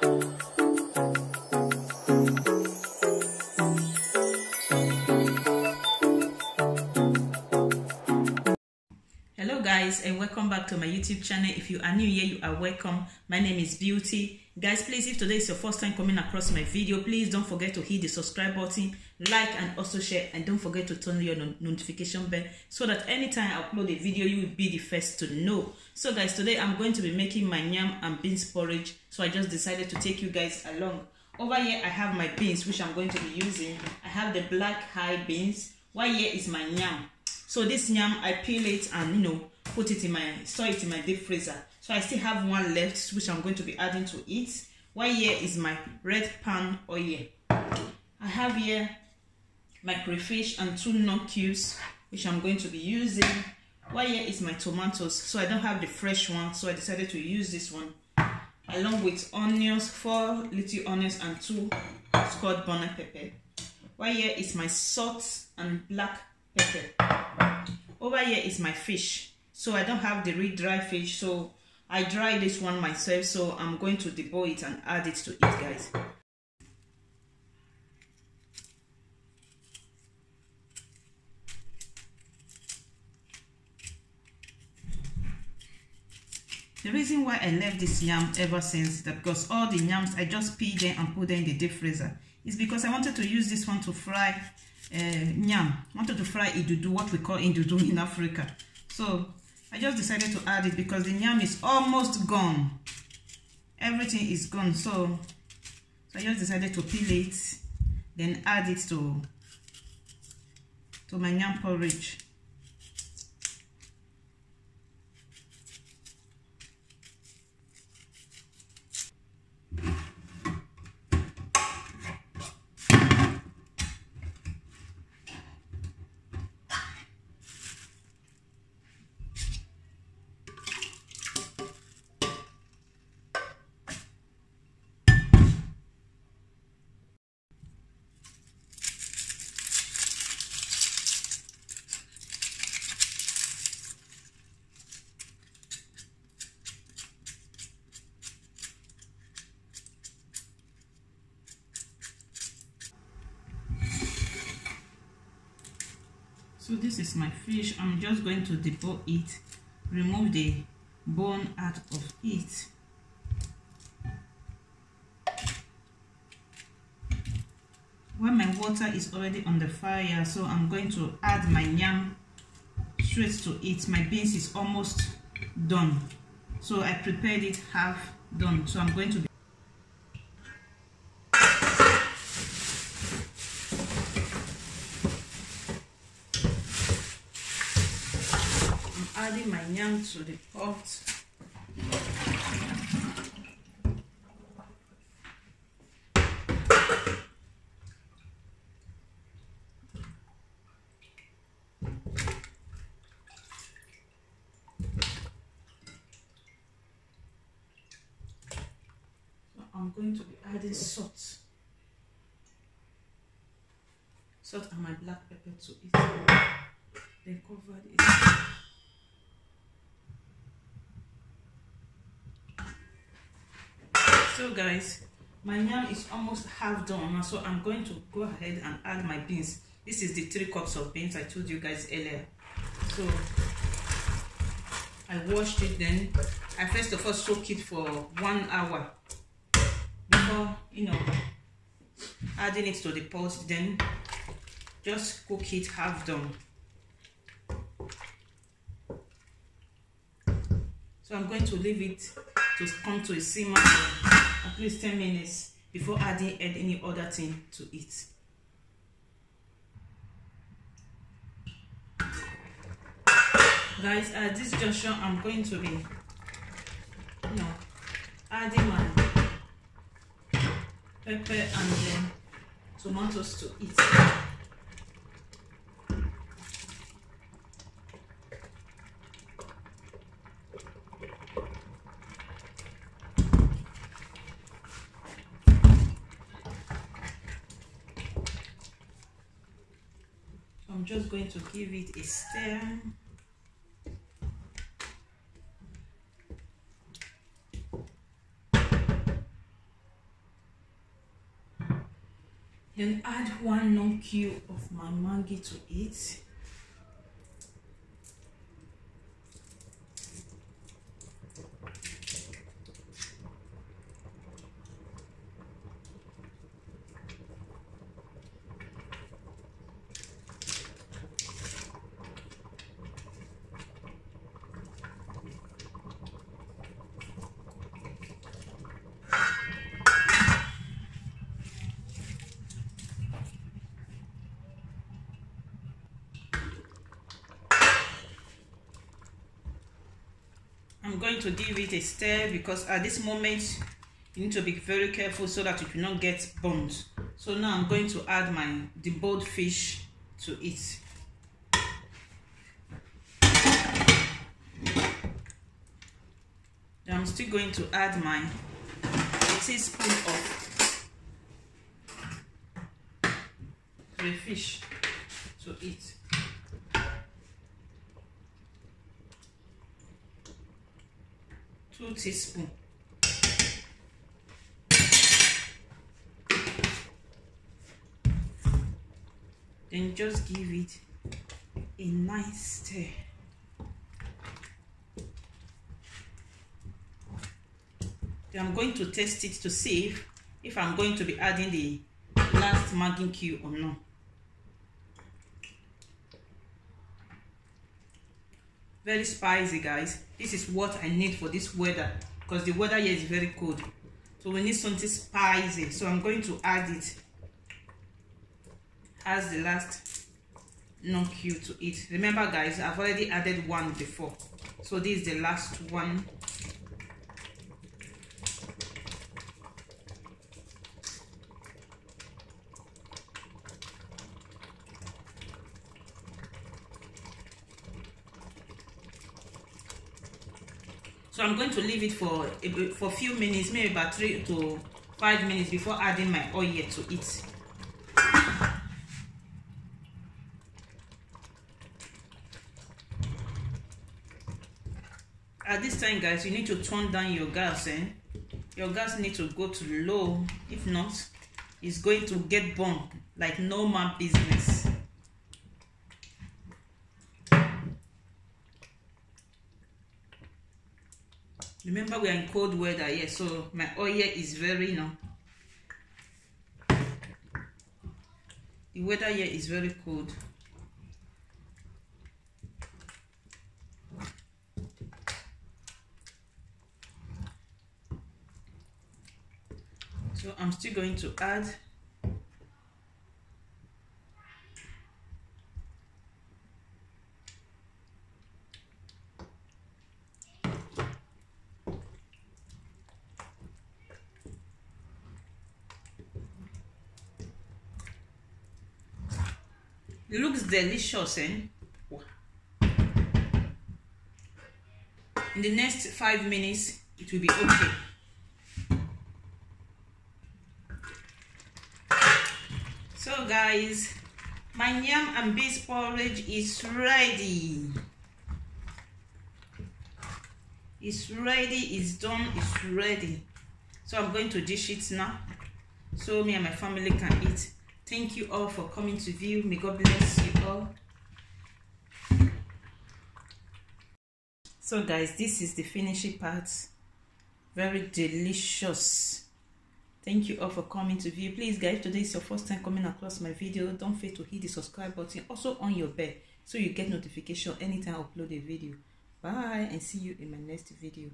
hello guys and welcome back to my youtube channel. If you are new here you are welcome. My name is beauty. Guys please if today is your first time coming across my video please don't forget to hit the subscribe button like and also share and don't forget to turn your no notification bell so that anytime i upload a video you will be the first to know. So guys today i'm going to be making my yam and beans porridge. So i just decided to take you guys along. Over here i have my beans which i'm going to be using. I have the black eyed beans. While here is my yam so this yam i peel it and you know put it in my store it in my deep freezer. So i still have one left which i'm going to be adding to it. While here is my red pan oil. I have here my crayfish and two Knorr cubes which i'm going to be using. While here is my tomatoes so i don't have the fresh one so i decided to use this one. Along with onions four little onions and two scotch bonnet pepper. While here is my salt and black pepper over here is my fish. So i don't have the real dry fish. So i dry this one myself. So i'm going to deboil it and add it to it guys. The reason why i left this yam ever since that because all the yams i just peel them and put them in the deep freezer. Is because i wanted to use this one to fry uh, yam. Wanted to fry idudu what we call indudu in africa. So i just decided to add it because the yam is almost gone. Everything is gone. So, so i just decided to peel it then add it to to my yam porridge so this is my fish. I'm just going to deboil it. Remove the bone out of it. When my water is already on the fire so i'm going to add my yam straight to it. My beans is almost done. So i prepared it half done. So i'm going to adding my yam to the pot. I'm going to be adding salt. Salt and my black pepper to it. Then cover it. So guys my yam is almost half done so i'm going to go ahead and add my beans. This is the three cups of beans i told you guys earlier. So i washed it then. I first of all soak it for one hour before you know adding it to the pot then just cook it half done. So i'm going to leave it to come to a simmer at least 10 minutes before adding any other thing to it. Guys, at this junction, I'm going to be, you know, adding my pepper and then tomatoes to it. just going to give it a stir. Then add one Knorr-cube of my Maggi to it. Going to give it a stir because at this moment you need to be very careful so that it will not get burnt. So now I'm going to add my deboiled fish to it. I'm still going to add my teaspoon of crayfish to it. Two teaspoon. Then just give it a nice stir. Then I'm going to test it to see if, if I'm going to be adding the last Maggi cube or not very spicy guys. This is what i need for this weather because the weather here is very cold. So we need something spicy. So i'm going to add it as the last Knorr cube to it remember guys i've already added one before. So this is the last one so i'm going to leave it for for a few minutes maybe about three to five minutes before adding my oil to it. At this time guys you need to turn down your gas eh? your gas need to go to low. If not it's going to get burned like no man business remember we are in cold weather here so my oil is very you know. The weather here is very cold. So i'm still going to add Looks delicious, eh? In the next five minutes, it will be okay. So guys, my yam and beef porridge is ready. It's ready, it's done, it's ready. So I'm going to dish it now. So me and my family can eat. Thank you all for coming to view. May God bless you all. So guys, this is the finishing part. Very delicious. Thank you all for coming to view. Please guys, today is your first time coming across my video, don't forget to hit the subscribe button. Also on your bell so you get notification anytime I upload a video. Bye and see you in my next video.